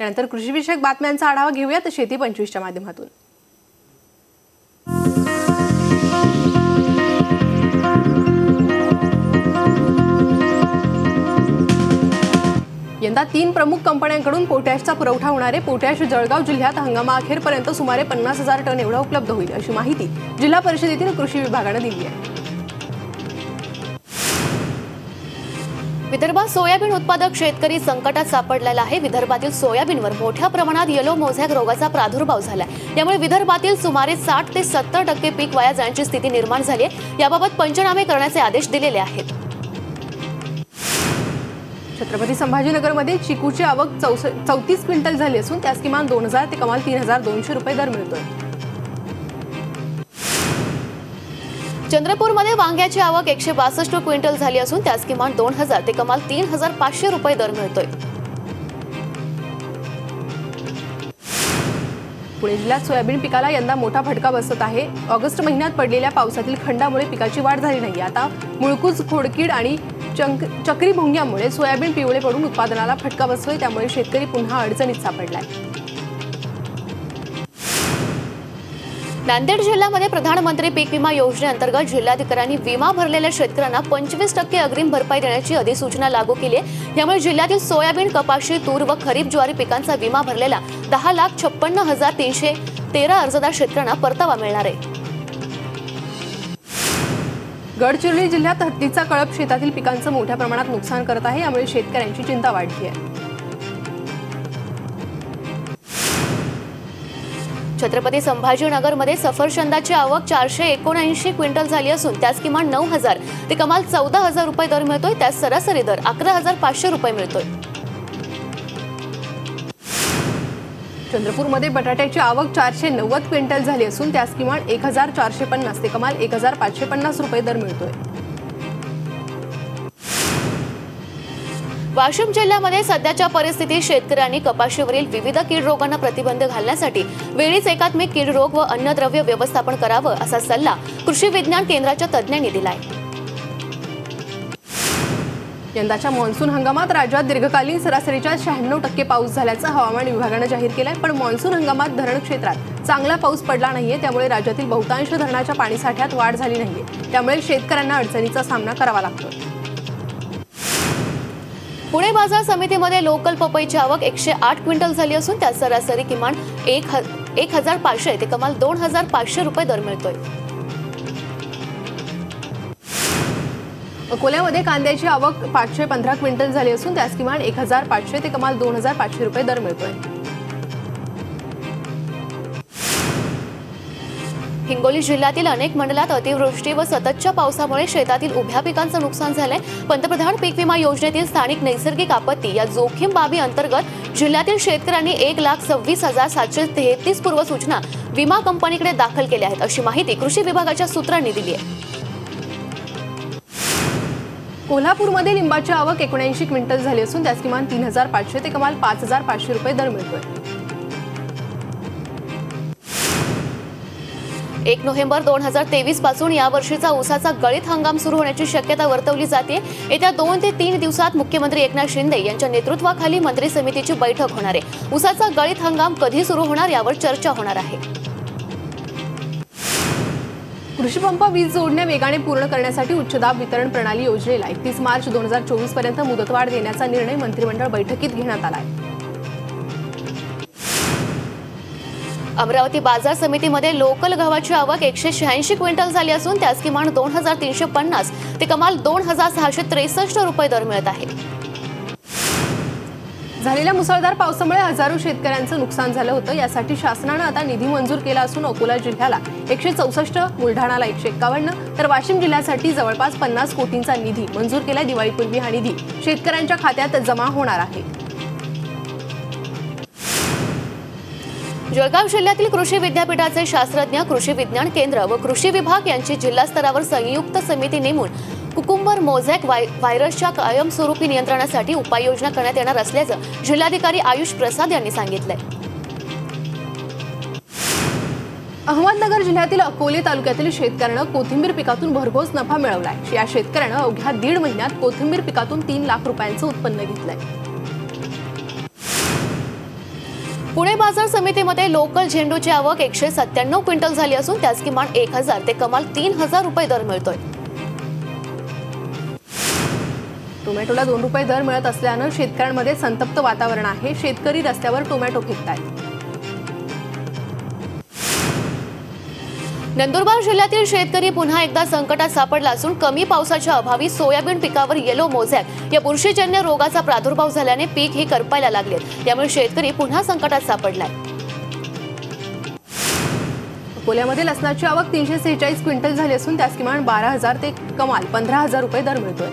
यानंतर कृषीविषयक बातम्यांचा आढावा घेऊयात शेती पंचवीसच्या माध्यमातून. यंदा तीन प्रमुख कंपन्यांकडून पोटॅशचा पुरवठा होणारे पोटॅश जळगाव जिल्ह्यात हंगामाअखेरपर्यंत सुमारे पन्नास हजार टन एवढा उपलब्ध होईल अशी माहिती जिल्हा परिषदेतील कृषी विभागानं दिली आहे. विदर्भात सोयाबीन उत्पादक शेतकरी संकटात सापडलेला आहे. विदर्भातील सोयाबीनवर मोठ्या प्रमाणात येलो मोझॅक रोगाचा प्रादुर्भाव झाला यामुळे विदर्भातील सुमारे साठ ते सत्तर टक्के पीक वाया जाण्याची स्थिती निर्माण झाली आहे. याबाबत पंचनामे करण्याचे आदेश दिलेले आहेत. छत्रपती संभाजीनगरमध्ये चिकूची आवक चौस चौतीस क्विंटल झाली असून त्यास किमान दोन हजार ते कमाल तीन हजार दोनशे रुपये दर मिळतोय. चंद्रपूरमध्ये वांग्याची आवक एकशे बासष्ट क्विंटल झाली असून त्यास किमान दोन हजार ते कमाल तीन हजार पाचशे रुपये दर मिळतोय. पुणे जिल्ह्यात सोयाबीन पिकाला यंदा मोठा फटका बसत आहे. ऑगस्ट महिन्यात पडलेल्या पावसातील खंडामुळे पिकाची वाढ झाली नाही. आता मुळकूज खोडकीड आणि चंक चक्रीभोंग्यामुळे सोयाबीन पिवळे पडून उत्पादनाला फटका बसतोय. त्यामुळे शेतकरी पुन्हा अडचणीत सापडलाय. नांदेड जिल्ह्यामध्ये प्रधानमंत्री पीक विमा योजनेअंतर्गत जिल्हाधिकाऱ्यांनी विमा भरलेल्या शेतकऱ्यांना पंचवीस टक्के अग्रिम भरपाई देण्याची अधिसूचना लागू केली आहे. यामुळे जिल्ह्यातील सोयाबीन कपाशी तूर व खरीप ज्वारी पिकांचा विमा भरलेला दहा लाख छप्पन्न हजार तीनशे तेरा अर्जदार शेतकऱ्यांना परतावा मिळणार आहे. गडचिरोली जिल्ह्यात हत्तीचा कळप शेतातील पिकांचं मोठ्या प्रमाणात नुकसान करत आहे. यामुळे शेतकऱ्यांची चिंता वाढली आहे छत्रपती संभाजीनगरमध्ये सफरचंदाची आवक चारशे एकोणऐंशी क्विंटल झाली असून त्यास किमान नऊ हजार. ते कमाल चौदा हजार रुपये दर मिळतोय त्यास सरासरी दर अकरा हजार पाचशे रुपये मिळतोय. चंद्रपूरमध्ये बटाट्याची आवक चारशे नव्वद क्विंटल झाली असून त्यास किमान एक हजार चारशे पन्नास ते कमाल एक हजार पाचशे पन्नास रुपये दर मिळतोय. वाशिम जिल्ह्यामध्ये सध्याच्या परिस्थितीत शेतकऱ्यांनी कपाशीवरील विविध कीड रोगांना प्रतिबंध घालण्यासाठी वेळीच एकात्मिक कीड रोग व अन्नद्रव्य व्यवस्थापन करावं असा सल्ला कृषी विज्ञान केंद्राच्या तज्ज्ञांनी दिलाय. यंदाच्या मान्सून हंगामात राज्यात दीर्घकालीन सरासरीच्या शहाण्णव टक्के पाऊस झाल्याचं हवामान विभागानं जाहीर केलंय. पण मान्सून हंगामात धरण क्षेत्रात चांगला पाऊस पडला नाहीये. त्यामुळे राज्यातील बहुतांश धरणाच्या पाणीसाठ्यात वाढ झाली नाहीये. त्यामुळे शेतकऱ्यांना अडचणीचा सामना करावा लागतो पुणे बाजार समितीमध्ये लोकल पपईची आवक एकशे आठ क्विंटल झाली असून त्यात सरासरी किमान एक ह- एक हजार पाचशे ते कमाल दोन हजार पाचशे रुपये दर मिळतोय. अकोल्यामध्ये कांद्याची आवक पाचशे पंधरा क्विंटल झाली असून त्यास किमान एक हजार पाचशे ते कमाल दोन हजार पाचशे रुपये दर मिळतोय. हिंगोली जिल्ह्यातील अनेक मंडलात अतिवृष्टी व सततच्या पावसामुळे शेतातील उभ्या पिकांचं नुकसान झालंय. पंतप्रधान पीक विमा योजनेतील स्थानिक नैसर्गिक आपत्ती या जोखीम बाबी अंतर्गत जिल्ह्यातील शेतकऱ्यांनी एक लाख सव्वीस हजार सातशे तेहतीस पूर्व सूचना विमा कंपनीकडे दाखल केल्या आहेत. अशी माहिती कृषी विभागाच्या सूत्रांनी दिली आहे. कोल्हापूरमध्ये लिंबाची आवक एकोणऐंशी क्विंटल झाली असून त्यास किमान तीन हजार पाचशे ते कमाल पाच हजार पाचशे रुपये दर मिळतोय. एक नोव्हेंबर दोन हजार तेवीसपासून या वर्षीचा उसाचा गळीत हंगाम सुरू होण्याची शक्यता वर्तवली जाते. येत्या दोन ते तीन दिवसात मुख्यमंत्री एकनाथ शिंदे यांच्या नेतृत्वाखाली मंत्री समितीची बैठक होणार आहे. उसाचा गळीत हंगाम कधी सुरू होणार यावर चर्चा होणार आहे. कृषीपंप वीज जोडण्या वेगाने पूर्ण करण्यासाठी उच्चदाब वितरण प्रणाली योजनेला एकतीस मार्च दोन हजार चोवीसपर्यंत मुदतवाढ देण्याचा निर्णय मंत्रिमंडळ बैठकीत घेण्यात आला आहे. अमरावती बाजार समितीमध्ये लोकल गव्हाची आवक एकशे शहाऐंशी क्विंटल झाली असून त्यास किमान दोन हजार तीनशे पन्नास. ते कमाल दोन हजार सहाशे त्रेसष्ट रुपये दर मिळत आहे झालेल्या मुसळधार पावसामुळे हजारो शेतकऱ्यांचं नुकसान झालं होतं. यासाठी शासनानं आता निधी मंजूर केला असून अकोला जिल्ह्याला एकशे चौसष्ट बुलढाणाला एकशे एक्कावन्न तर वाशिम जिल्ह्यासाठी जवळपास पन्नास कोटींचा निधी मंजूर केला दिवाळीपूर्वी हा निधी. शेतकऱ्यांच्या खात्यात जमा होणार आहे. जळगाव जिल्ह्यातील कृषी विद्यापीठाचे शास्त्रज्ञ कृषी विज्ञान केंद्र व कृषी विभाग यांची जिल्हा स्तरावर संयुक्त समिती नेमून कुकुंबर मोझॅक वाय- व्हायरसच्या कायमस्वरूपी नियंत्रणासाठी उपाययोजना करण्यात येणार असल्याचं जिल्हाधिकारी आयुष प्रसाद यांनी सांगितलंय. अहमदनगर जिल्ह्यातील अकोले तालुक्यातील शेतकऱ्यानं कोथिंबीर पिकातून भरघोस नफा मिळवलाय. या शेतकऱ्यानं अवघ्या दीड महिन्यात कोथिंबीर पिकातून तीन लाख रुपयांचं उत्पन्न घेतलंय. पुणे बाजार समितीमध्ये लोकल झेंडूची आवक एकशे सत्त्याण्णव क्विंटल झाली असून त्यास किमान एक हजार ते कमाल तीन हजार रुपये दर मिळतोय. टोमॅटोला दोन रुपये दर मिळत असल्यानं शेतकऱ्यांमध्ये संतप्त वातावरण आहे. शेतकरी रस्त्यावर टोमॅटो फेकतायत. नंदुरबार जिल्ह्यातील शेतकरी पुन्हा एकदा संकटात सापडला असून कमी पावसाच्या अभावी सोयाबीन पिकावर येलो मोझॅक या बुरशीजन्य रोगाचा प्रादुर्भाव झाल्याने पीक ही करपायला लागले त्यामुळे शेतकरी पुन्हा संकटात सापडलाय. अकोल्यामध्ये लसणाची आवक तीनशे सेहेचाळीस क्विंटल झाली असून त्यास किमान बारा हजार ते कमाल पंधरा हजार रुपये दर मिळतोय.